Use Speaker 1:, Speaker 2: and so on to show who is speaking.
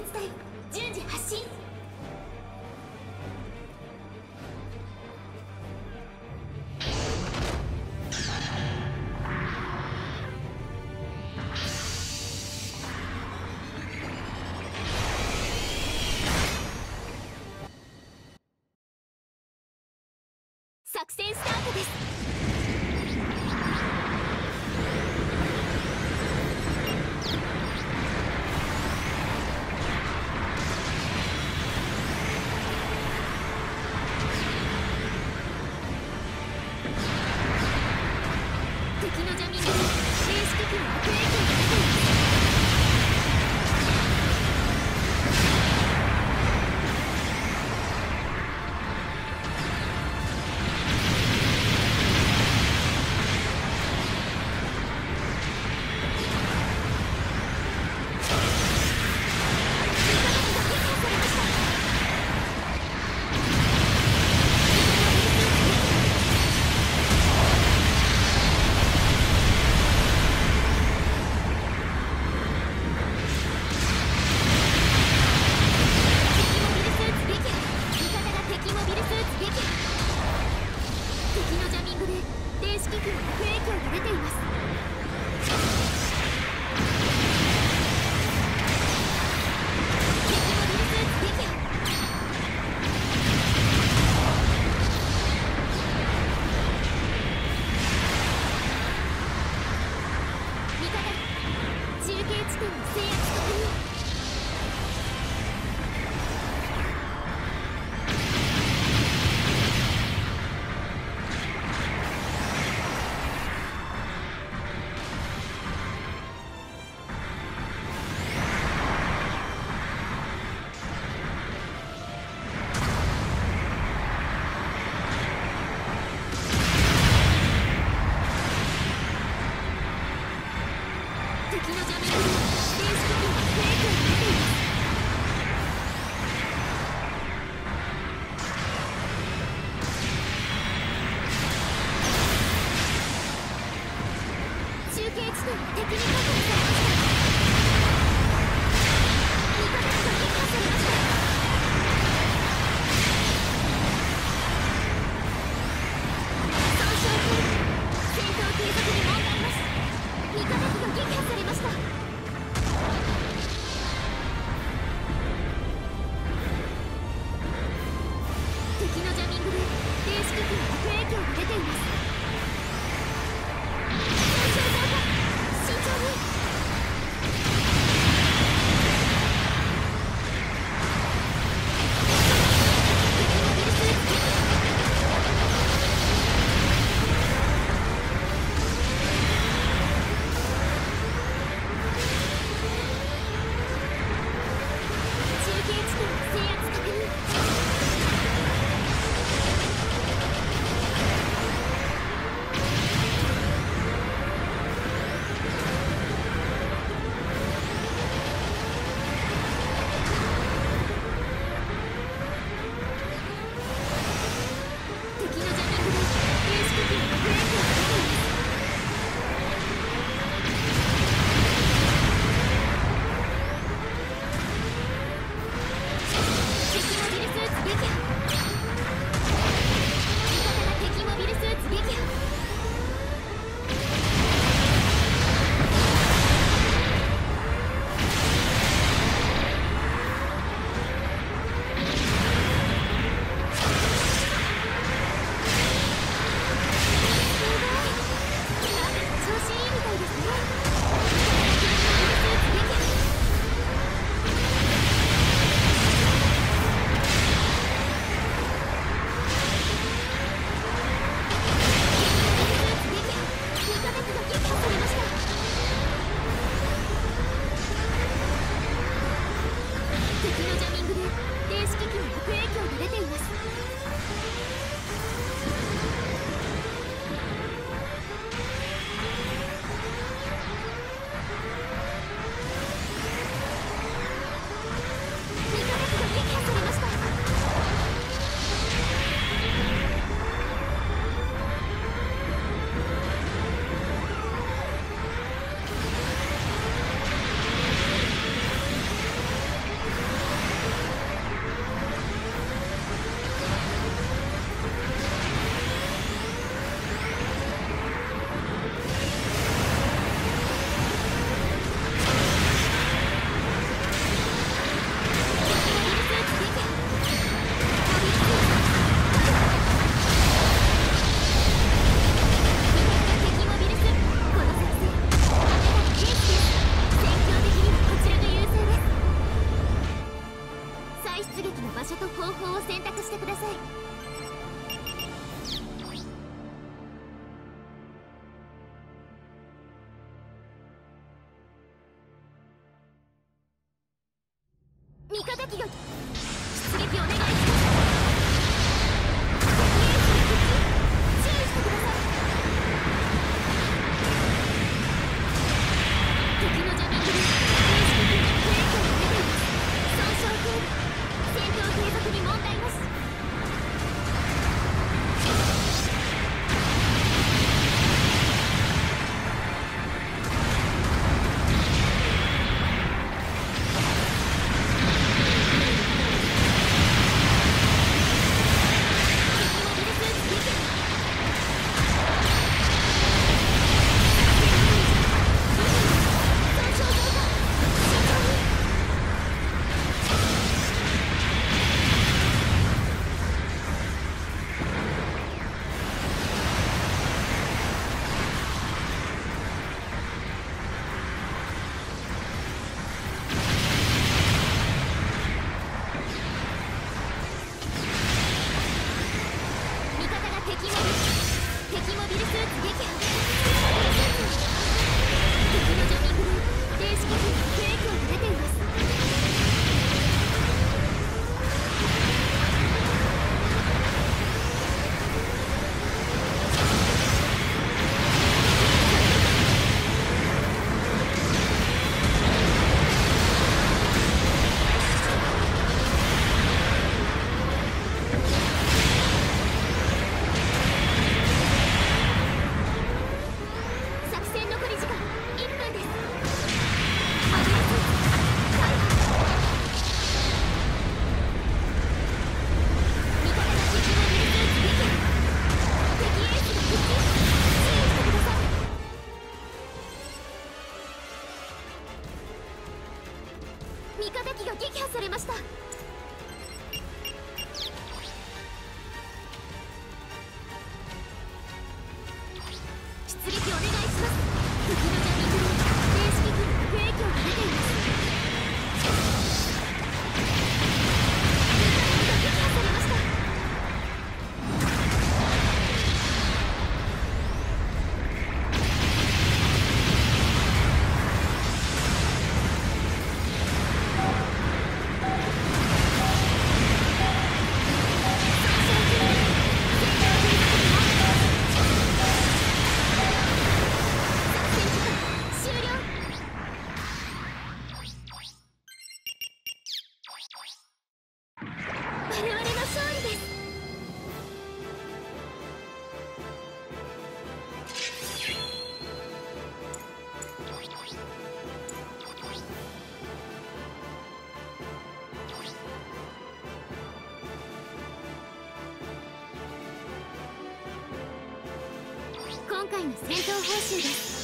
Speaker 1: 隊順次発進。作戦スタートです。のジャミング静粛く悪係地点敵に確保する see you 敵がモビルスーツ撃破が撃破されました。勝利です。今回の戦闘報酬です。